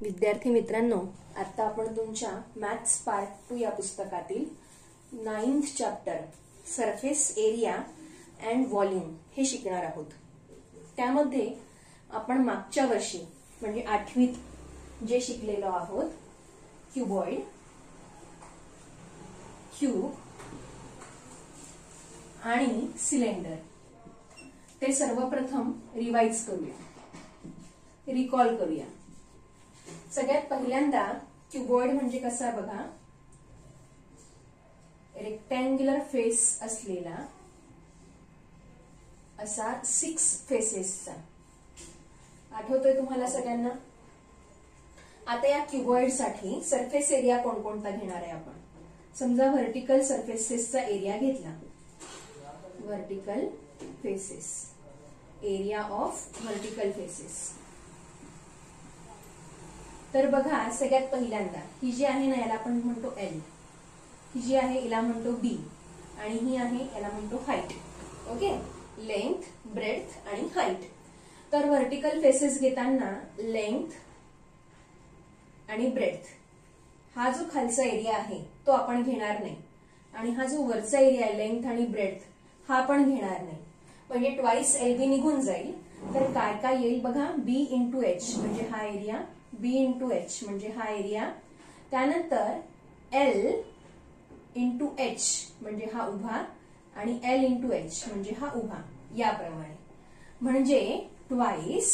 विद्यार्थी मित्रांनो आता आपण तुमच्या मॅथ्स पार्ट टू या पुस्तकातील ninth chapter surface area and volume हे शिकणार आहोत. त्यामध्ये आपण मागच्या वर्षी म्हणजे आठवीत जे शिकलेलो आहोत क्युबॉइड क्यूब आणि सिलेंडर ते सर्वप्रथम रिवाइज करूया. रिकॉल करूया. सगळ्यात पहिल्यांदा क्युबॉइड म्हणजे कसा बघा? रेक्टँग्युलर फेस असलेला असा सिक्स फेसेसचा आठवतोय तुम्हाला सगळ्यांना? आता या क्युबॉइडसाठी सरफेस एरिया कोणकोणता घेणार आहे आपण? समजा व्हर्टिकल सरफेसेसचा एरिया घेतला. Vertical faces area of vertical faces तर बघा सगळ्यात पहिल्यांदा ही जी आहे ना याला आपण म्हणतो एल ही जी आहे याला म्हणतो बी आणि ही आहे याला म्हणतो हाईट ओके लेंथ ब्रेथ आणि हाईट तर व्हर्टिकल फेसेस घेताना लेंथ आणि ब्रेथ हा जो खालचा एरिया आहे तो आपण घेणार नाही. आणि हा जो वरचा एरिया आहे लेंथ आणि ब्रेथ हा आपण घेणार नाही. म्हणजे ट्वाईस एल बी निघून जाईल. तर काय काय येईल बघा? बी इंटू एच म्हणजे हा एरिया बी इंटू एच म्हणजे हा एरिया त्यानंतर एल इंटू एच म्हणजे हा उभा आणि एल इंटू एच म्हणजे हा उभा याप्रमाणे. म्हणजे ट्वाईस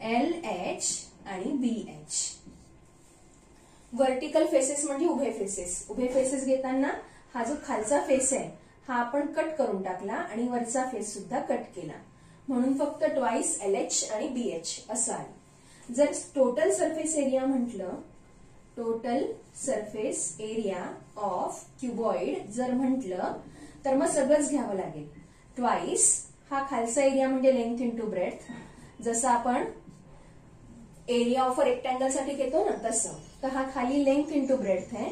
एल एच आणि बी एच व्हर्टिकल फेसेस म्हणजे उभे फेसेस उभे फेसेस घेताना हा जो खालचा फेस आहे हा आपण कट करून टाकला आणि वरचा फेस सुद्धा कट केला. म्हणून फक्त ट्वाईस एल एच आणि बी एच असं आहे. जर टोटल सरफेस एरिया म्हटलं total surface area of cuboid जर म्हटलं तर मग सगळंच घ्यावं लागेल. ट्वाईस हा खालचा एरिया म्हणजे लेंथ टू ब्रेथ जसं आपण एरिया ऑफ अ रेक्टँगलसाठी घेतो ना तसं. तर हा खाली लेंथ इंटू ब्रेथ आहे.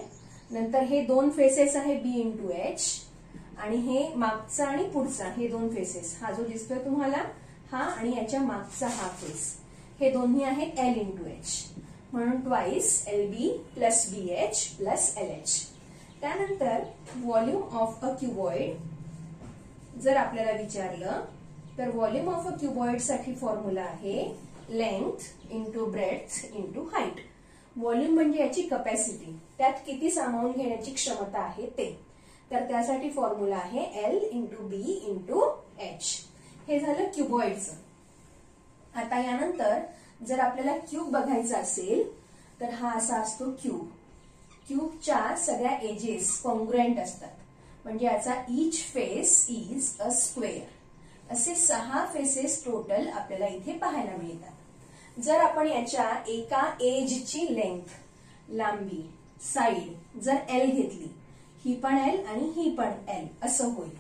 नंतर हे दोन फेसेस आहे बी इंटू एच आणि हे मागचा आणि पुढचा हे दोन फेसेस हा जो दिसतोय तुम्हाला हा आणि याच्या मागचा हा फेस हे दोन्ही आहेत एल इंटू एच म्हणून twice L B plus B H plus L H त्यानंतर व्हॉल्यूम ऑफ अ क्युबॉइड जर आपल्याला विचारलं तर व्हॉल्यूम ऑफ अ क्युबॉइडसाठी फॉर्म्युला आहे length into breadth into height volume म्हणजे याची कपॅसिटी त्यात किती सामावून घेण्याची क्षमता आहे ते. तर त्यासाठी फॉर्म्युला आहे L into B into H हे झालं क्युबॉइडचं आता यानंतर जर आपल्याला क्यूब बघायचा असेल तर हा असा असतो क्यूब. क्यूबच्या सगळ्या एजेस कॉन्ग्रुएंट असतात. म्हणजे याचा each face is a square असे सहा फेसेस टोटल आपल्याला इथे पाहायला मिळतात. जर आपण याच्या एका एजची लेंथ लांबी साईड जर एल घेतली ही पण एल आणि ही पण एल असं होईल.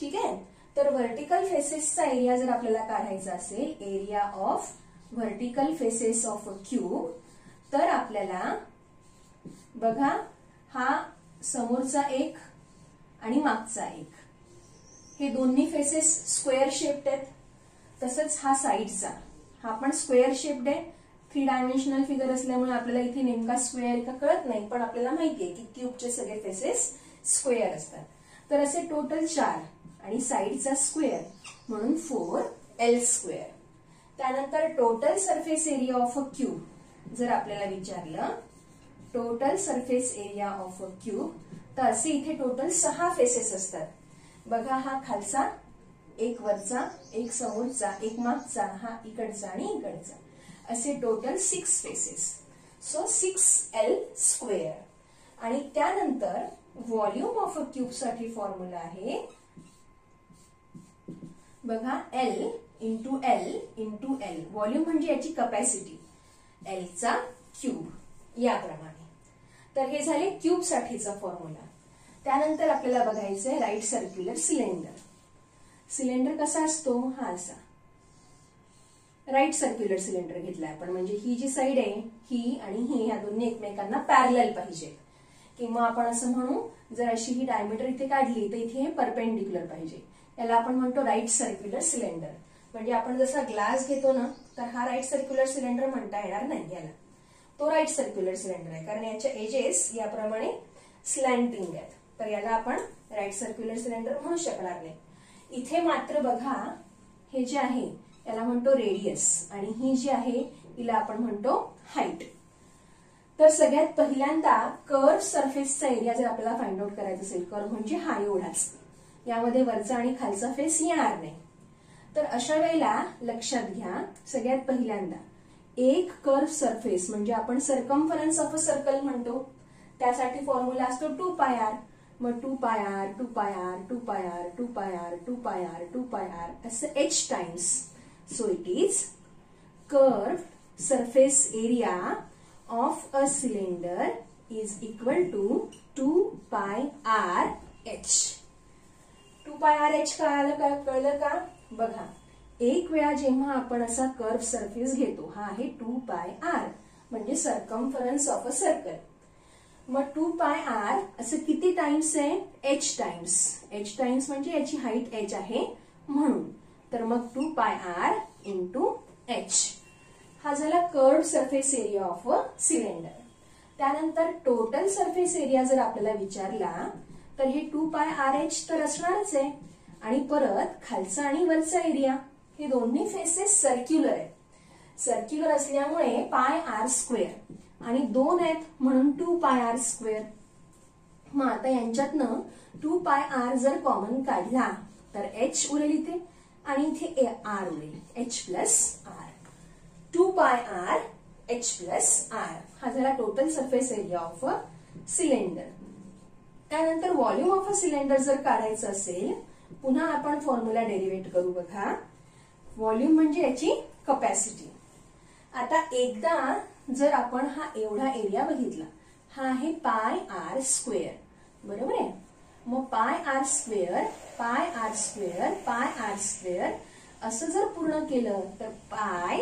ठीक आहे? तर व्हर्टिकल फेसेसचा एरिया जर आपल्याला काढायचा असेल area of vertical faces of a cube तर आपल्याला बघा हा समोरचा एक आणि मागचा एक. हे दोन्ही फेसेस स्क्वेअर शेप्ड आहेत. तसंच हा साईडचा हा पण स्क्वेअर शेप्ड आहे. थ्री डायमेन्शनल फिगर असल्यामुळे आपल्याला इथे नेमका स्क्वेअर का कळत नाही पण आपल्याला माहितीये की क्यूबचे सगळे फेसेस स्क्वेअर असतात. तर असे टोटल चार. आणि साईडचा स्क्वेअर म्हणून फोर एल स्क्वेअर. त्यानंतर total surface area of a cube जर आपल्याला विचारलं total surface area of a cube तर असे इथे टोटल सहा फेसेस असतात. बघा हा खालचा एक वरचा एक समोरचा एक मागचा हा इकडचा आणि इकडचा. असे total six faces so six L square आणि त्यानंतर व्हॉल्यूम ऑफ अ क्यूबसाठी फॉर्म्युला आहे बघा L into L into L volume म्हणजे याची कपॅसिटी एलचा क्यूब याप्रमाणे. तर हे झाले क्यूब साठीचा फॉर्म्युला त्यानंतर आपल्याला बघायचं आहे राईट सर्क्युलर सिलेंडर सिलेंडर कसा असतो? हा असा. राईट सर्क्युलर सिलेंडर घेतलाय आपण. म्हणजे ही जी साईड आहे ही आणि ही ह्या दोन्ही एकमेकांना पॅरल पाहिजे. किंवा आपण असं म्हणू जर अशी ही डायमीटर इथे काढली तर इथे हे परपेंडिक्युलर पाहिजे. याला आपण म्हणतो राईट सर्क्युलर सिलेंडर म्हणजे आपण जसा ग्लास घेतो ना तर हा राईट सर्क्युलर सिलेंडर म्हणता येणार नाही याला. तो राईट सर्क्युलर सिलेंडर आहे. कारण याच्या एजेस याप्रमाणे स्लॅन्टिंग आहेत. तर याला आपण राईट सर्क्युलर सिलेंडर म्हणू शकणार नाही. इथे मात्र बघा हे जे आहे याला म्हणतो रेडियस आणि ही जी आहे हिला आपण म्हणतो हाईट तर सगळ्यात पहिल्यांदा कर्व सरफेसचा एरिया जर आपल्याला फाइंड आउट करायचा असेल कर्व म्हणजे हा एवढाच यामध्ये वरचा आणि खालचा फेस येणार नाही. तर अशा वेळेला लक्षात घ्या सगळ्यात पहिल्यांदा एक कर्व सरफेस म्हणजे आपण सरकमफरन्स ऑफ अ सर्कल म्हणतो. त्यासाठी फॉर्म्युला असतो टू पाय आर मग two pi R two pi R two pi R two pi R two pi R two pi R असं H times so it is curve surface area of a cylinder is equal to two pi R H two pi R H काय आलं का कळलं का? बघा एक वेळा जेव्हा आपण असा कर्व सरफेस घेतो हा आहे टू पाय आर म्हणजे सरकमफरन्स ऑफ अ सर्कल मग टू पाय आर असं किती टाइम्स आहे? एच टाइम्स एच टाइम्स म्हणजे याची हाईट एच आहे म्हणून. तर मग two pi R into H हा झाला curve surface area of a cylinder त्यानंतर टोटल सरफेस एरिया जर आपल्याला विचारला तर हे टू पाय आर एच तर असणारच आहे. आणि परत खालचा आणि वरचा एरिया हे दोन्ही फेसेस सर्क्युलर आहेत. सर्क्युलर असल्यामुळे पाय आर स्क्वेअर आणि दोन आहेत म्हणून टू पाय आर स्क्वेअर मग आता यांच्यातनं टू पाय आर जर कॉमन काढला तर एच उरेल इथे आणि इथे ए आर उरेल. H plus R two pi R H plus R हा झाला total surface area of a cylinder त्यानंतर व्हॉल्यूम ऑफ अ सिलेंडर जर काढायचं असेल पुन्हा आपण फॉर्म्युला डेरिवेट करू बघा. व्हॉल्यूम म्हणजे याची कपॅसिटी आता एकदा जर आपण हा एवढा एरिया बघितला हा आहे पाय आर स्क्वेअर बरोबर आहे? मग pi R square pi R square pi R square असं जर पूर्ण केलं तर पाय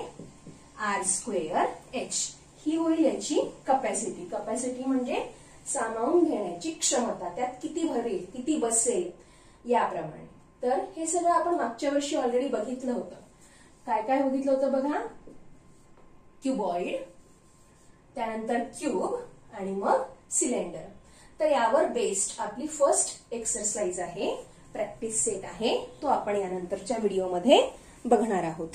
आर स्क्वेअर एच ही होईल याची कपॅसिटी कपॅसिटी म्हणजे सामावून घेण्याची क्षमता त्यात किती भरेल किती बसेल याप्रमाणे. तर हे सगळं आपण मागच्या वर्षी ऑलरेडी बघितलं होतं. काय काय बघितलं होतं बघा? क्युबॉइड त्यानंतर क्यूब आणि मग सिलेंडर. तर यावर बेस्ड आपली फर्स्ट एक्सरसाइज आहे प्रॅक्टिस सेट आहे तो आपण यानंतरच्या व्हिडिओमध्ये बघणार आहोत.